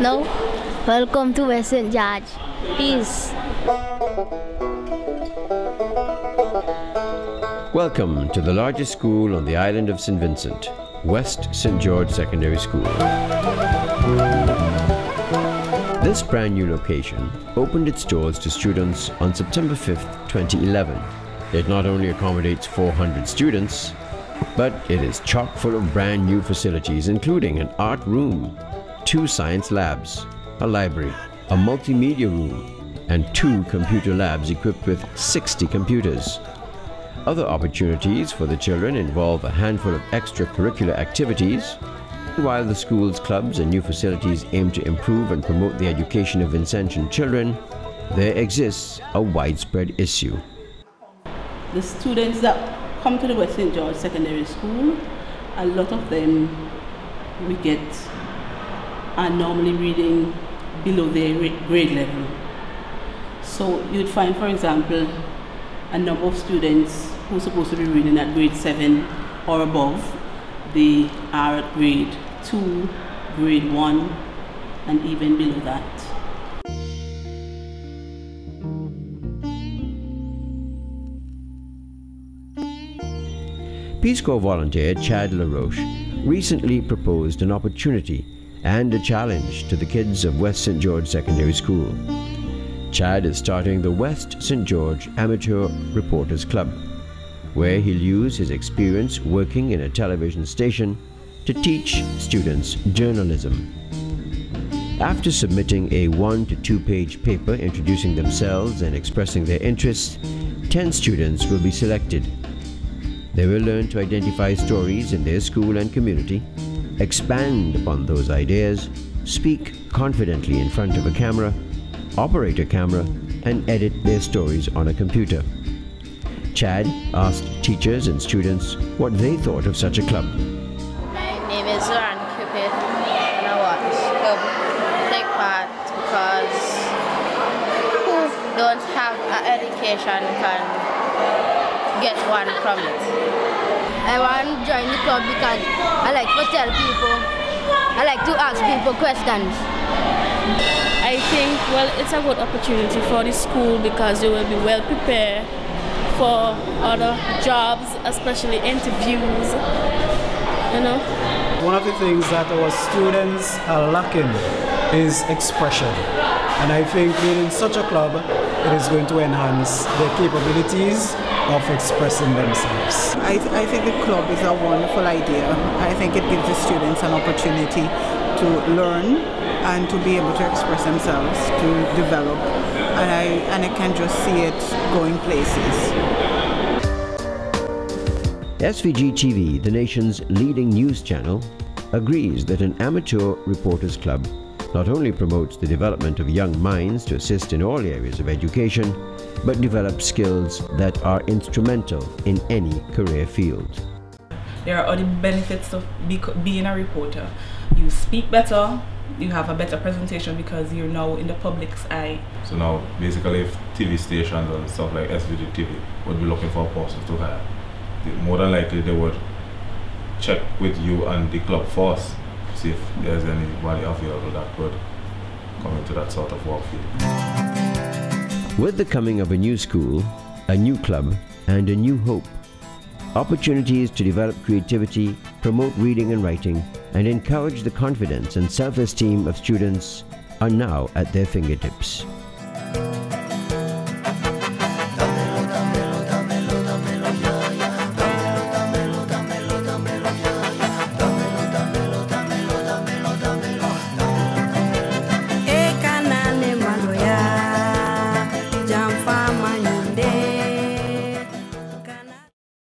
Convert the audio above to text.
No. Welcome to West St. George. Peace. Welcome to the largest school on the island of St. Vincent, West St. George Secondary School. This brand new location opened its doors to students on September 5th, 2011. It not only accommodates 400 students, but it is chock full of brand new facilities including an art room, two science labs, a library, a multimedia room, and two computer labs equipped with 60 computers. Other opportunities for the children involve a handful of extracurricular activities, while the school's clubs and new facilities aim to improve and promote the education of Vincentian children, there exists a widespread issue. The students that come to the West St. George Secondary School, a lot of them we get are normally reading below their grade level. So you'd find, for example, a number of students who are supposed to be reading at grade 7 or above, they are at grade 2, grade 1, and even below that. Peace Corps volunteer Chad LaRoche recently proposed an opportunity and a challenge to the kids of West St. George Secondary School. Chad is starting the West St. George Amateur Reporters Club, where he'll use his experience working in a television station to teach students journalism. After submitting a one to two page paper introducing themselves and expressing their interests, 10 students will be selected. They will learn to identify stories in their school and community, expand upon those ideas, speak confidently in front of a camera, operate a camera, and edit their stories on a computer. Chad asked teachers and students what they thought of such a club. My name is Zoran Cupid and I want to take part because who don't have an education can get one from it. I want to join the club because I like to tell people, I like to ask people questions. I think, well, it's a good opportunity for the school because they will be well prepared for other jobs, especially interviews, you know. One of the things that our students are lacking is expression. And I think being in such a club, it is going to enhance their capabilities of expressing themselves. I, th- I think the club is a wonderful idea. I think it gives the students an opportunity to learn and to be able to express themselves, to develop. And I, and I can just see it going places. SVG TV, the nation's leading news channel, agrees that an amateur reporters club not only promotes the development of young minds to assist in all areas of education, but develops skills that are instrumental in any career field. There are other benefits of be, being a reporter. You speak better, you have a better presentation because you're now in the public's eye. So now, basically, if TV stations and stuff like SVG TV would be looking for a person to hire, more than likely they would check with you and the club first, see if there's anybody available that could come into that sort of work field. With the coming of a new school, a new club, and a new hope, opportunities to develop creativity, promote reading and writing, and encourage the confidence and self esteem of students are now at their fingertips.